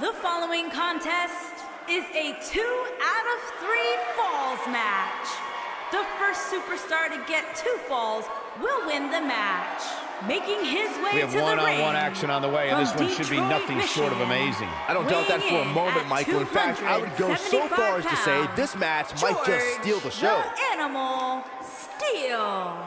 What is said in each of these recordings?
The following contest is a two out of three falls match. The first superstar to get two falls will win the match. Making his way to the ring. We have one-on-one action on the way, and this one should be Detroit, nothing short of amazing. I don't doubt that for a moment, Michael. In fact, I would go so far as to say this match might just steal the show. The Animal Steele.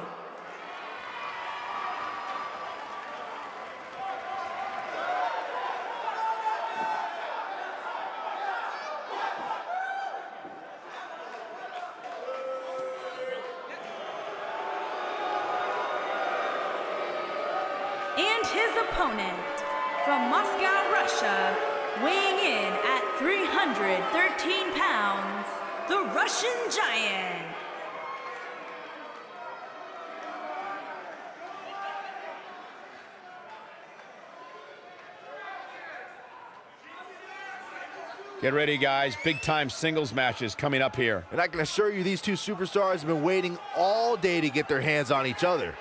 and his opponent from Moscow, Russia, weighing in at 313 pounds, the Russian Giant. Get ready, guys. Big-time singles matches coming up here. And I can assure you these two superstars have been waiting all day to get their hands on each other.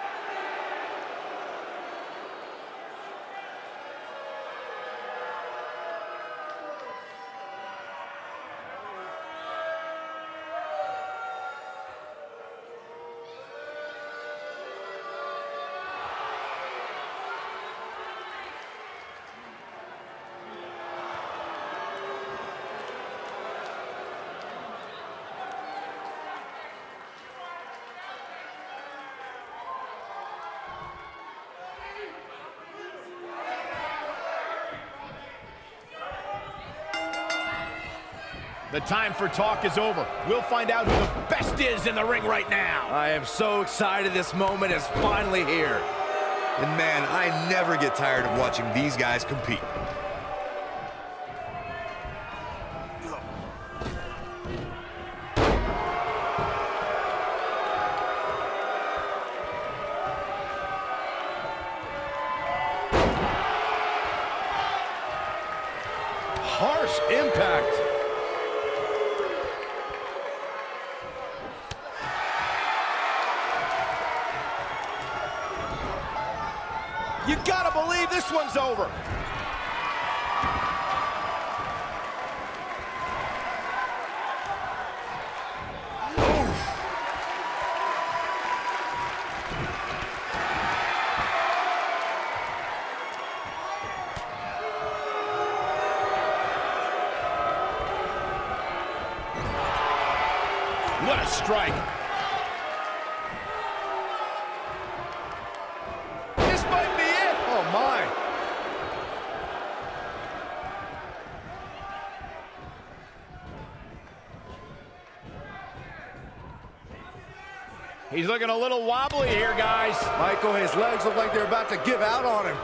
The time for talk is over. We'll find out who the best is in the ring right now. I am so excited this moment is finally here. And man, I never get tired of watching these guys compete. A strike. This might be it. Oh my. He's looking a little wobbly here, guys. Michael, his legs look like they're about to give out on him.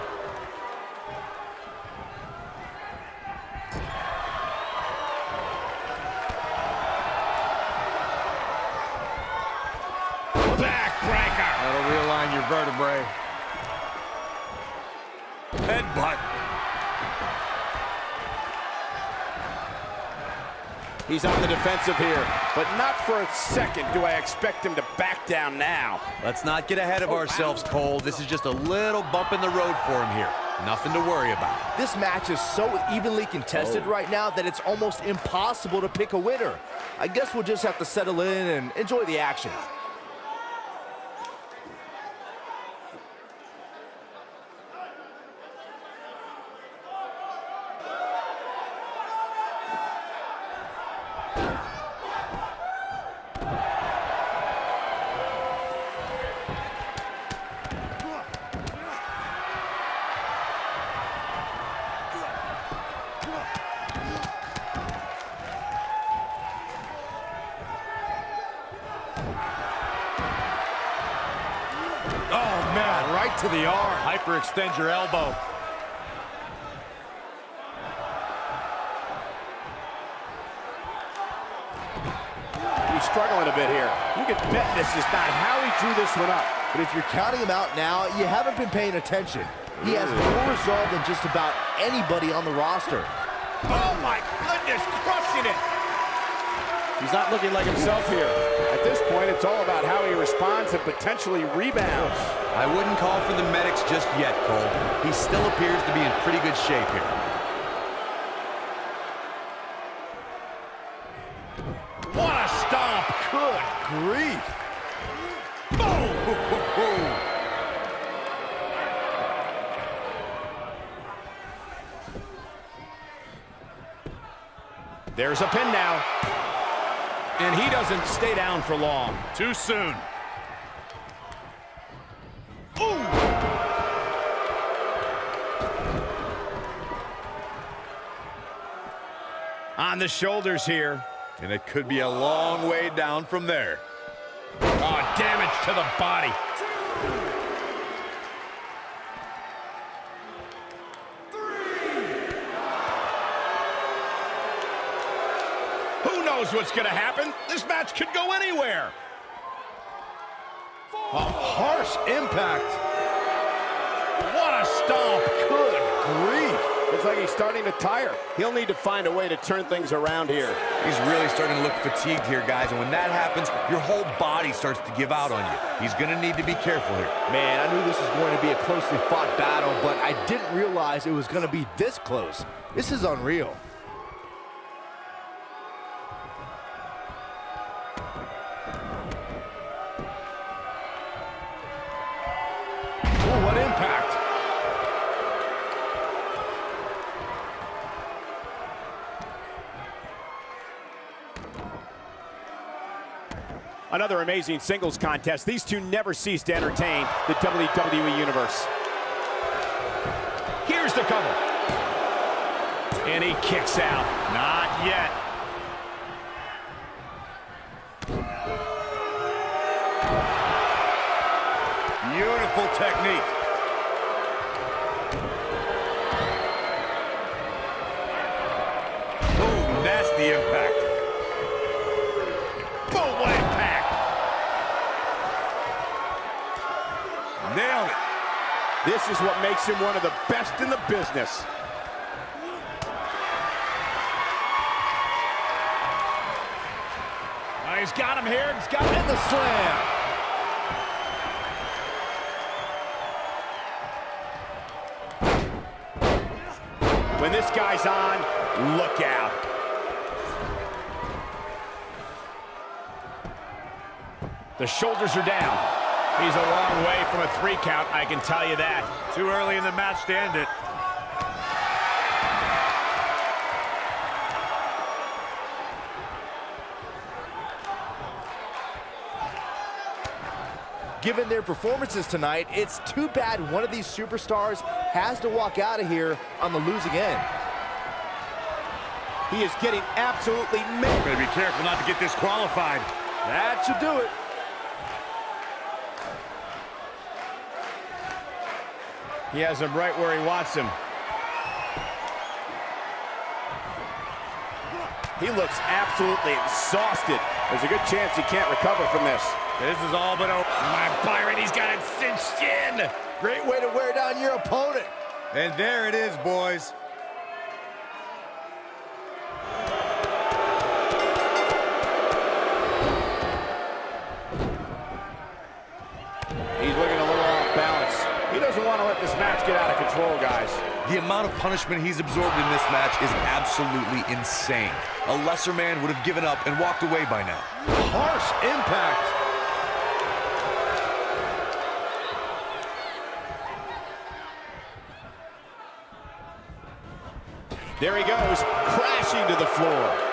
Realign your vertebrae. Headbutt. He's on the defensive here, but not for a second do I expect him to back down now. Let's not get ahead of oh, ourselves, Cole. This is just a little bump in the road for him here. Nothing to worry about. This match is so evenly contested oh. right now that it's almost impossible to pick a winner. I guess we'll just have to settle in and enjoy the action. Right to the arm. Hyperextend your elbow. He's struggling a bit here. You can bet this is not how he drew this one up. But if you're counting him out now, you haven't been paying attention. He has more resolve than just about anybody on the roster. Oh, my goodness. Crushing it. He's not looking like himself here. At this point, it's all about how he responds and potentially rebounds. I wouldn't call for the medics just yet, Cole. He still appears to be in pretty good shape here. Good grief. There's a pin now. And he doesn't stay down for long. Too soon. Ooh. On the shoulders here. And it could be a long way down from there. Oh, damage to the body. Knows what's going to happen? This match could go anywhere. A harsh impact. What a stomp. Good grief. Looks like he's starting to tire. He'll need to find a way to turn things around here. He's really starting to look fatigued here, guys. And when that happens, your whole body starts to give out on you. He's going to need to be careful here. Man, I knew this was going to be a closely fought battle, but I didn't realize it was going to be this close. This is unreal. Another amazing singles contest. These two never cease to entertain the WWE Universe. Here's the cover. And he kicks out. Not yet. Beautiful technique. Boom, nasty impact. This is what makes him one of the best in the business. Oh, he's got him here. He's got him in the slam. When this guy's on, look out. The shoulders are down. He's a long way from a three count, I can tell you that. Too early in the match to end it. Given their performances tonight, it's too bad one of these superstars has to walk out of here on the losing end. He is getting absolutely made. Better be careful not to get disqualified. That should do it. He has him right where he wants him. He looks absolutely exhausted. There's a good chance he can't recover from this. This is all but over. My Byron, he's got it cinched in. Great way to wear down your opponent. And there it is, boys. He's looking a little off balance. He doesn't want to let this match get out of control, guys. The amount of punishment he's absorbed in this match is absolutely insane. A lesser man would have given up and walked away by now. Harsh impact. There he goes, crashing to the floor.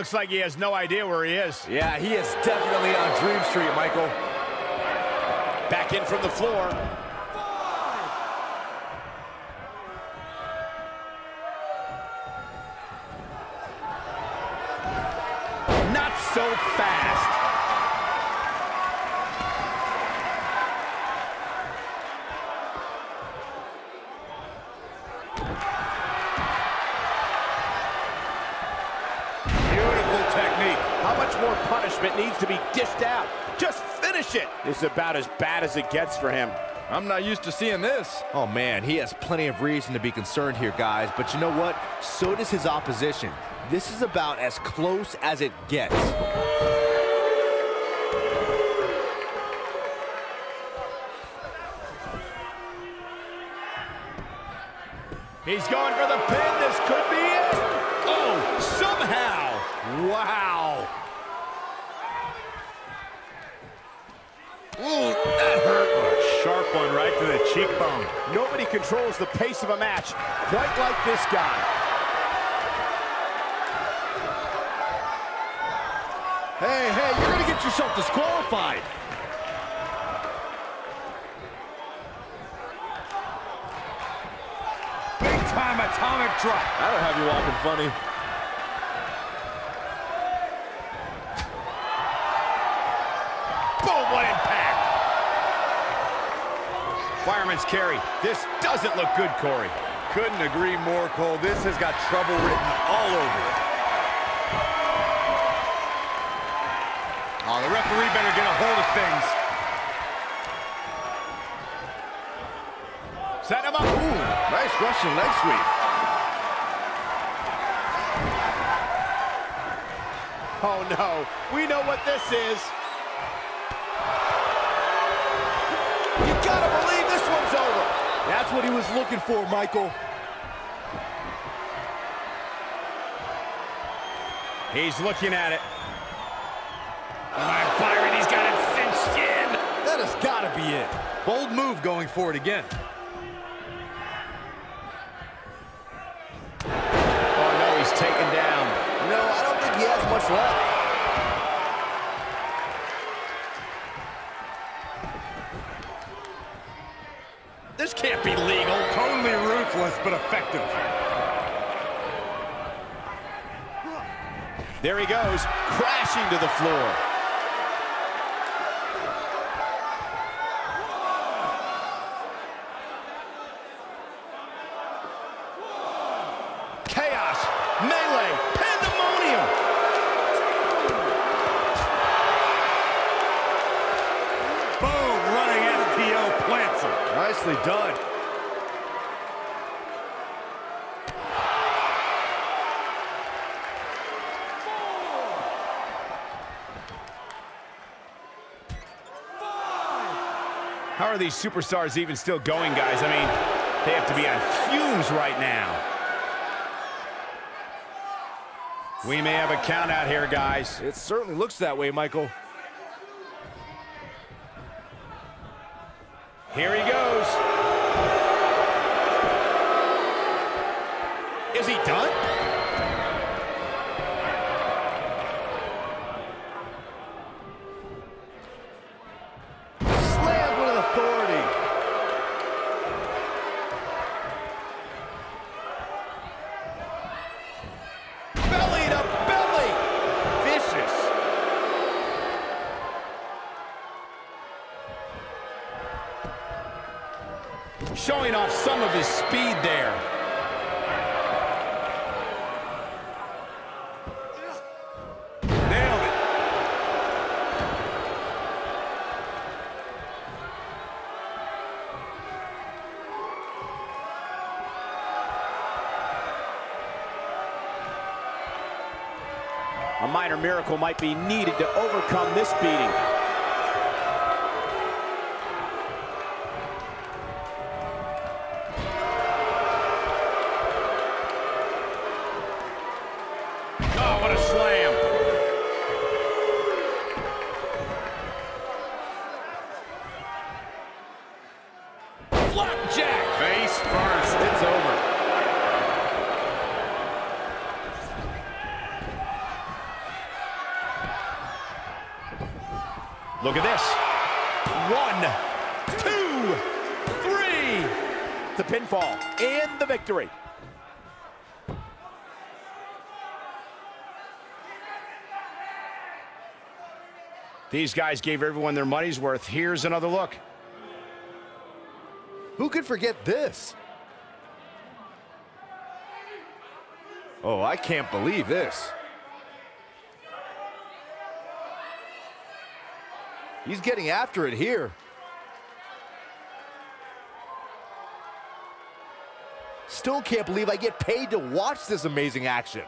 Looks like he has no idea where he is. Yeah, he is definitely on Dream Street, Michael. Back in from the floor. Punishment needs to be dished out? Just finish it. This is about as bad as it gets for him. I'm not used to seeing this. Oh man, he has plenty of reason to be concerned here, guys. But you know what? So does his opposition. This is about as close as it gets. He's going for the pin. This could be it. Oh, somehow. Wow. Ooh, that hurt. A sharp one right to the cheekbone. Nobody controls the pace of a match quite like this guy. Hey, hey, you're gonna get yourself disqualified. Big time atomic drop. That'll have you walking funny. Boom, what impact. Fireman's carry. This doesn't look good, Corey. Couldn't agree more, Cole. This has got trouble written all over it. Oh, the referee better get a hold of things. Set him up. Ooh, nice Russian leg sweep. Oh no, we know what this is. What he was looking for, Michael. He's looking at it. Oh, my Byron, he's got it cinched in. That has gotta be it. Bold move going forward again. Oh, no, he's taken down. No, I don't think he has much left. This can't be legal. Totally ruthless, but effective. There he goes, crashing to the floor. Nicely done. How are these superstars even still going, guys? I mean, they have to be on fumes right now. We may have a count out here, guys. It certainly looks that way, Michael. Here he goes. Is he done? There. Nailed it. A minor miracle might be needed to overcome this beating. These guys gave everyone their money's worth. Here's another look. Who could forget this? Oh, I can't believe this. He's getting after it here. Still can't believe I get paid to watch this amazing action.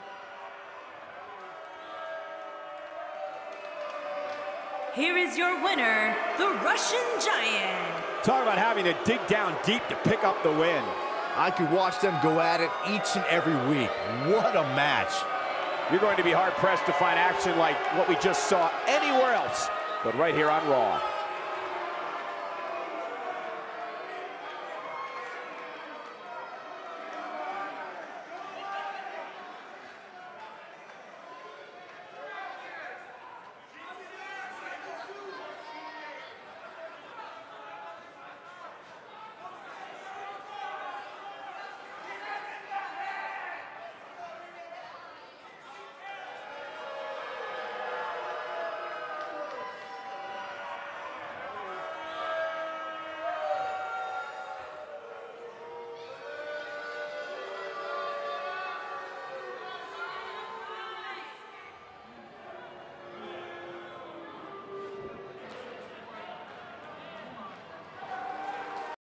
Here is your winner, the Russian Giant. Talk about having to dig down deep to pick up the win. I could watch them go at it each and every week. What a match. You're going to be hard-pressed to find action like what we just saw anywhere else, but right here on Raw.